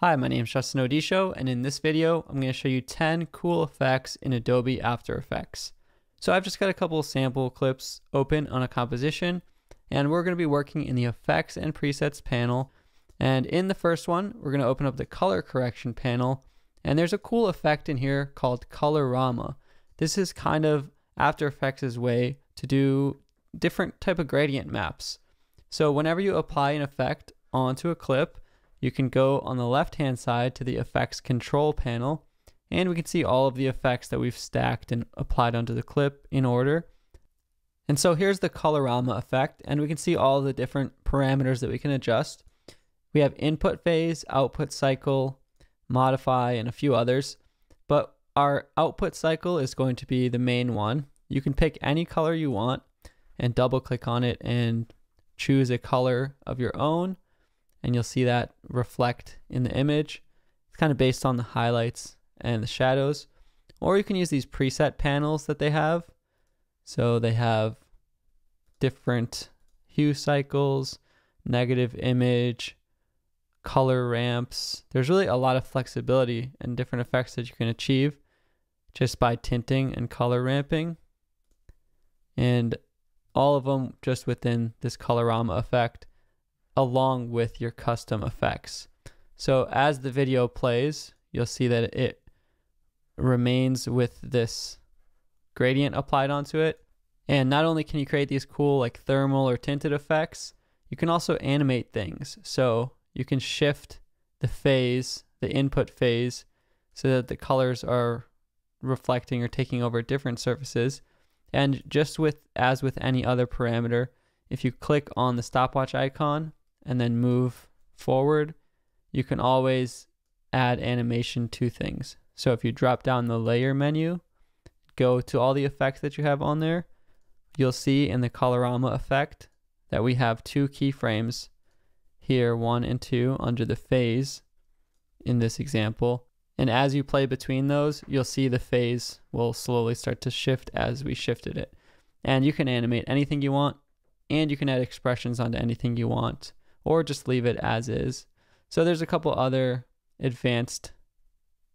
Hi, my name is Justin Odisho, and in this video, I'm going to show you 10 cool effects in Adobe After Effects. So I've just got a couple of sample clips open on a composition, and we're going to be working in the Effects and Presets panel. And in the first one, we're going to open up the Color Correction panel, and there's a cool effect in here called Colorama. This is kind of After Effects' way to do different type of gradient maps. So whenever you apply an effect onto a clip, you can go on the left hand side to the effects control panel and we can see all of the effects that we've stacked and applied onto the clip in order. And so here's the colorama effect and we can see all the different parameters that we can adjust. We have input phase, output cycle, modify, and a few others. But our output cycle is going to be the main one. You can pick any color you want and double click on it and choose a color of your own and you'll see that reflect in the image. It's kind of based on the highlights and the shadows. Or you can use these preset panels that they have. So they have different hue cycles, negative image, color ramps. There's really a lot of flexibility and different effects that you can achieve just by tinting and color ramping. And all of them just within this colorama effect along with your custom effects. So as the video plays, you'll see that it remains with this gradient applied onto it. And not only can you create these cool like thermal or tinted effects, you can also animate things. So you can shift the phase, the input phase, so that the colors are reflecting or taking over different surfaces. And just with as with any other parameter, if you click on the stopwatch icon, and then move forward, you can always add animation to things. So if you drop down the layer menu, go to all the effects that you have on there, you'll see in the colorama effect that we have two keyframes here, one and two, under the phase in this example. And as you play between those, you'll see the phase will slowly start to shift as we shifted it. And you can animate anything you want, and you can add expressions onto anything you want or just leave it as is. So there's a couple other advanced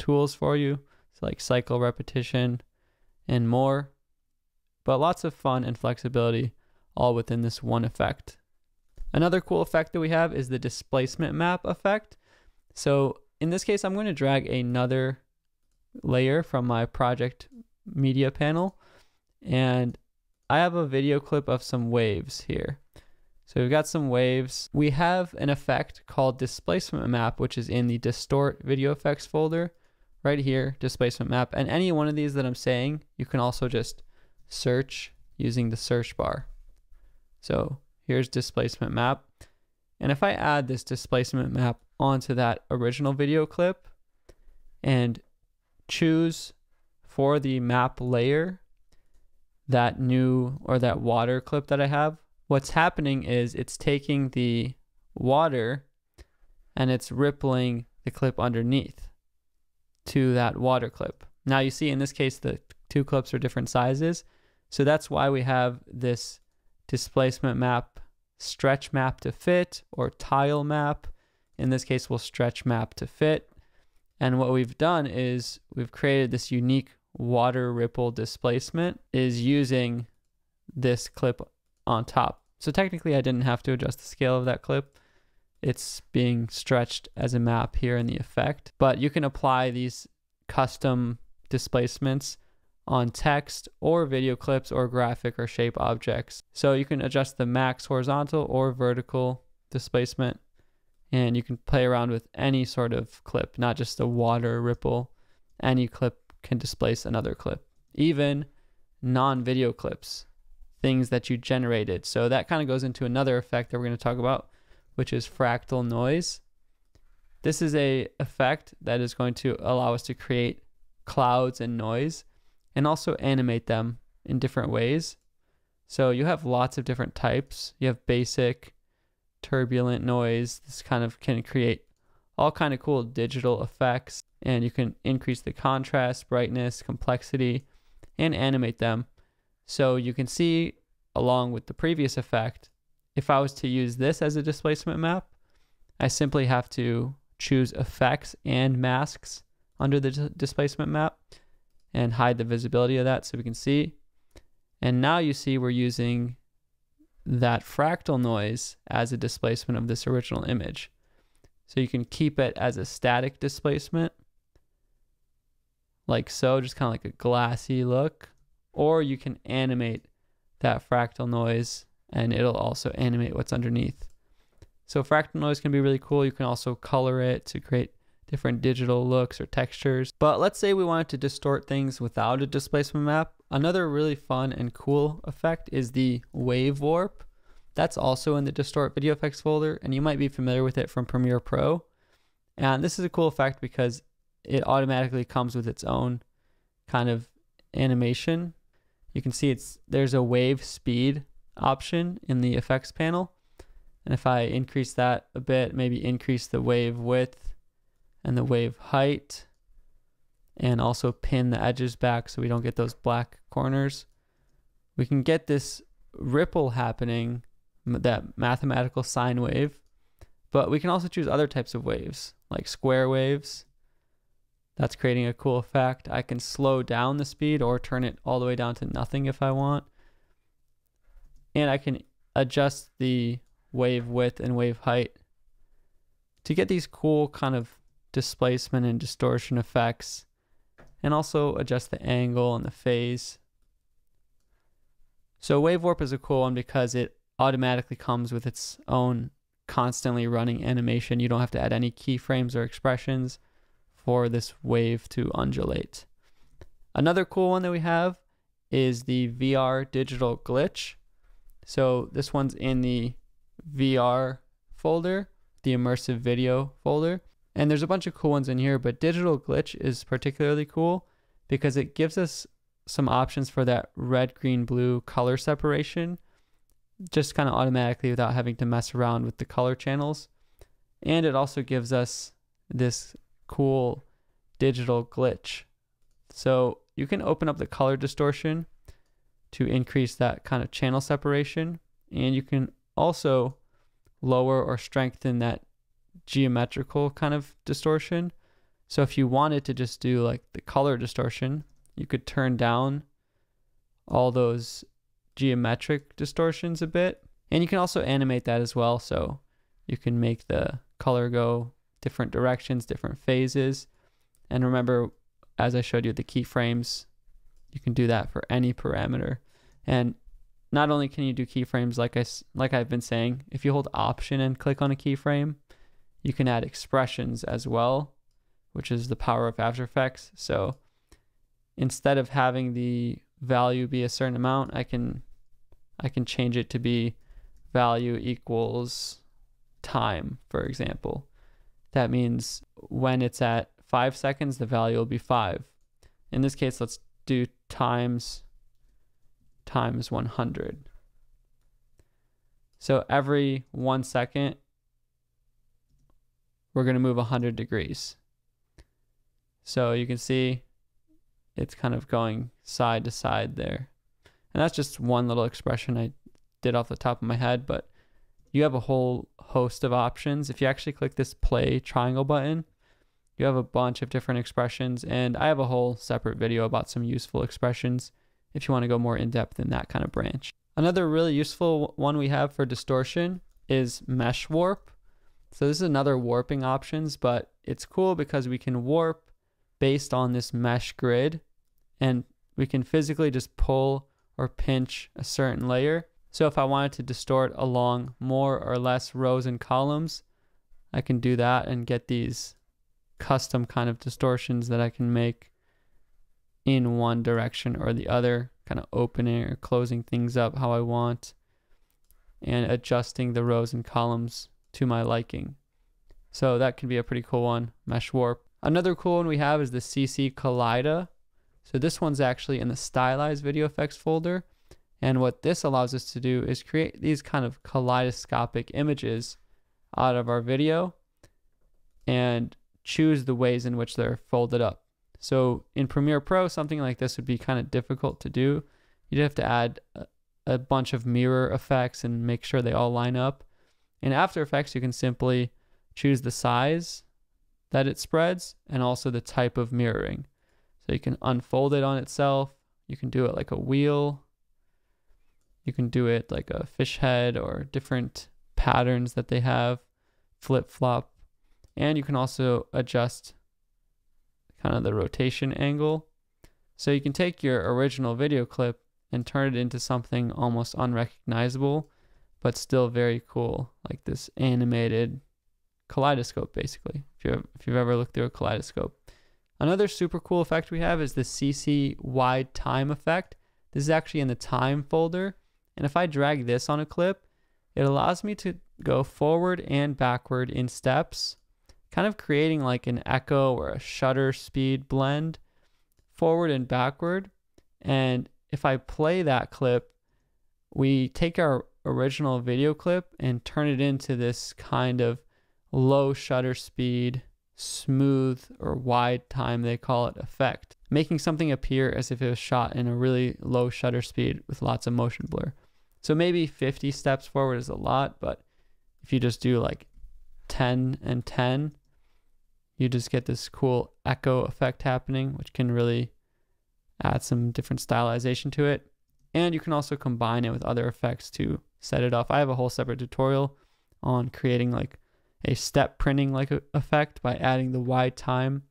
tools for you, so like cycle repetition and more. But lots of fun and flexibility all within this one effect. Another cool effect that we have is the displacement map effect. So in this case, I'm going to drag another layer from my project media panel and I have a video clip of some waves here. So we've got some waves. We have an effect called displacement map, which is in the distort video effects folder right here, displacement map. And any one of these that I'm saying, you can also just search using the search bar. So here's displacement map. And if I add this displacement map onto that original video clip and choose for the map layer that new or that water clip that I have, what's happening is it's taking the water and it's rippling the clip underneath to that water clip. Now you see in this case the two clips are different sizes. So that's why we have this displacement map, stretch map to fit, or tile map. In this case, we'll stretch map to fit. And what we've done is we've created this unique water ripple displacement is using this clip on top. So technically I didn't have to adjust the scale of that clip. It's being stretched as a map here in the effect, but you can apply these custom displacements on text or video clips or graphic or shape objects. So you can adjust the max horizontal or vertical displacement and you can play around with any sort of clip, not just a water ripple. Any clip can displace another clip, even non-video clips things that you generated. So that kind of goes into another effect that we're going to talk about, which is fractal noise. This is a effect that is going to allow us to create clouds and noise and also animate them in different ways. So you have lots of different types. You have basic, turbulent noise. This kind of can create all kind of cool digital effects and you can increase the contrast, brightness, complexity and animate them so you can see along with the previous effect, if I was to use this as a displacement map, I simply have to choose effects and masks under the displacement map and hide the visibility of that so we can see. And now you see we're using that fractal noise as a displacement of this original image. So you can keep it as a static displacement, like so, just kind of like a glassy look. Or you can animate that fractal noise and it'll also animate what's underneath. So fractal noise can be really cool. You can also color it to create different digital looks or textures. But let's say we wanted to distort things without a displacement map. Another really fun and cool effect is the wave warp. That's also in the distort video effects folder and you might be familiar with it from Premiere Pro. And this is a cool effect because it automatically comes with its own kind of animation. You can see it's there's a wave speed option in the effects panel. And if I increase that a bit, maybe increase the wave width and the wave height and also pin the edges back so we don't get those black corners, we can get this ripple happening, that mathematical sine wave. But we can also choose other types of waves, like square waves. That's creating a cool effect. I can slow down the speed or turn it all the way down to nothing if I want. And I can adjust the wave width and wave height to get these cool kind of displacement and distortion effects and also adjust the angle and the phase. So wave warp is a cool one because it automatically comes with its own constantly running animation. You don't have to add any keyframes or expressions for this wave to undulate. Another cool one that we have is the VR digital glitch. So this one's in the VR folder, the immersive video folder. And there's a bunch of cool ones in here, but digital glitch is particularly cool because it gives us some options for that red, green, blue color separation just kind of automatically without having to mess around with the color channels. And it also gives us this cool digital glitch. So you can open up the color distortion to increase that kind of channel separation. And you can also lower or strengthen that geometrical kind of distortion. So if you wanted to just do like the color distortion, you could turn down all those geometric distortions a bit. And you can also animate that as well. So you can make the color go different directions, different phases. And remember, as I showed you the keyframes, you can do that for any parameter. And not only can you do keyframes like I like I've been saying, if you hold option and click on a keyframe, you can add expressions as well, which is the power of After Effects. So instead of having the value be a certain amount, I can I can change it to be value equals time, for example. That means when it's at five seconds, the value will be five. In this case, let's do times times 100. So every one second, we're going to move 100 degrees. So you can see it's kind of going side to side there. And that's just one little expression I did off the top of my head, but you have a whole host of options. If you actually click this play triangle button, you have a bunch of different expressions, and I have a whole separate video about some useful expressions if you want to go more in depth in that kind of branch. Another really useful one we have for distortion is mesh warp. So this is another warping options, but it's cool because we can warp based on this mesh grid and we can physically just pull or pinch a certain layer. So if I wanted to distort along more or less rows and columns, I can do that and get these custom kind of distortions that I can make in one direction or the other, kind of opening or closing things up how I want and adjusting the rows and columns to my liking. So that can be a pretty cool one, Mesh Warp. Another cool one we have is the CC Kaleida. So this one's actually in the stylized video effects folder. And what this allows us to do is create these kind of kaleidoscopic images out of our video and choose the ways in which they're folded up. So in Premiere Pro, something like this would be kind of difficult to do. You'd have to add a, bunch of mirror effects and make sure they all line up. In After Effects, you can simply choose the size that it spreads and also the type of mirroring. So you can unfold it on itself. You can do it like a wheel. You can do it like a fish head or different patterns that they have, flip flop. And you can also adjust kind of the rotation angle. So you can take your original video clip and turn it into something almost unrecognizable, but still very cool, like this animated kaleidoscope, basically, if, you if you've ever looked through a kaleidoscope. Another super cool effect we have is the CC wide time effect. This is actually in the time folder. And if I drag this on a clip, it allows me to go forward and backward in steps, kind of creating like an echo or a shutter speed blend forward and backward. And if I play that clip, we take our original video clip and turn it into this kind of low shutter speed, smooth or wide time, they call it, effect, making something appear as if it was shot in a really low shutter speed with lots of motion blur. So maybe 50 steps forward is a lot, but if you just do like 10 and 10, you just get this cool echo effect happening, which can really add some different stylization to it. And you can also combine it with other effects to set it off. I have a whole separate tutorial on creating like a step printing like effect by adding the wide time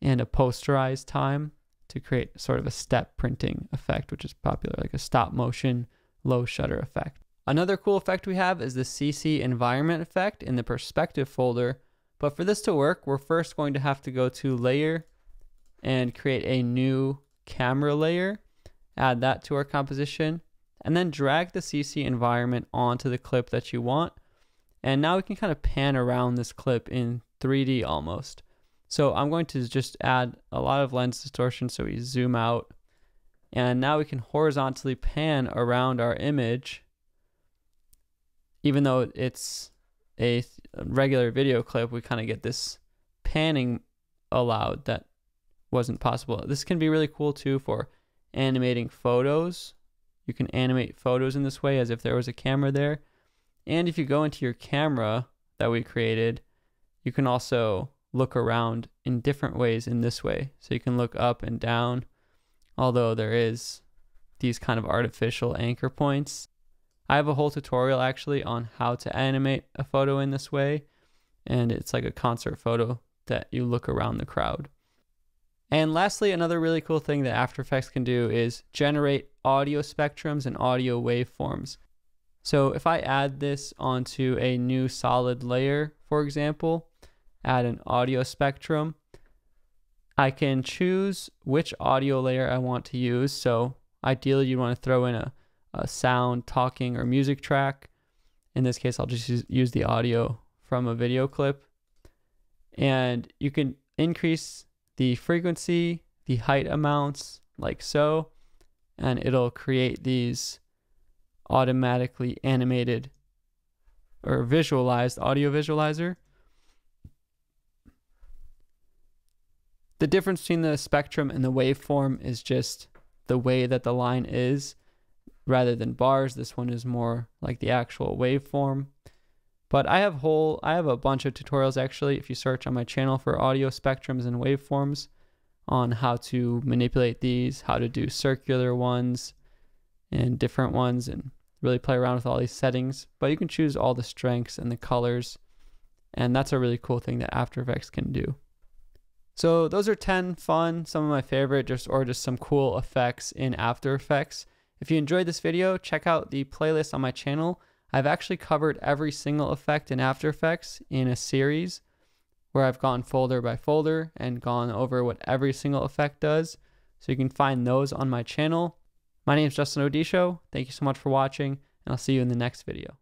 and a posterized time to create sort of a step printing effect, which is popular, like a stop motion low shutter effect. Another cool effect we have is the CC environment effect in the perspective folder. But for this to work, we're first going to have to go to layer and create a new camera layer, add that to our composition, and then drag the CC environment onto the clip that you want. And now we can kind of pan around this clip in 3D almost. So I'm going to just add a lot of lens distortion so we zoom out. And now we can horizontally pan around our image. Even though it's a regular video clip, we kind of get this panning allowed that wasn't possible. This can be really cool too for animating photos. You can animate photos in this way as if there was a camera there. And if you go into your camera that we created, you can also look around in different ways in this way. So you can look up and down, although there is these kind of artificial anchor points. I have a whole tutorial actually on how to animate a photo in this way. And it's like a concert photo that you look around the crowd. And lastly, another really cool thing that After Effects can do is generate audio spectrums and audio waveforms. So if I add this onto a new solid layer, for example, add an audio spectrum, I can choose which audio layer I want to use. So ideally you want to throw in a, a sound, talking, or music track. In this case, I'll just use, use the audio from a video clip. And you can increase the frequency, the height amounts like so, and it'll create these automatically animated or visualized audio visualizer. The difference between the spectrum and the waveform is just the way that the line is rather than bars. This one is more like the actual waveform. But I have whole I have a bunch of tutorials actually if you search on my channel for audio spectrums and waveforms on how to manipulate these, how to do circular ones and different ones and really play around with all these settings. But you can choose all the strengths and the colors and that's a really cool thing that After Effects can do. So those are 10 fun, some of my favorite just or just some cool effects in After Effects. If you enjoyed this video, check out the playlist on my channel I've actually covered every single effect in After Effects in a series where I've gone folder by folder and gone over what every single effect does. So you can find those on my channel. My name is Justin Odisho. Thank you so much for watching, and I'll see you in the next video.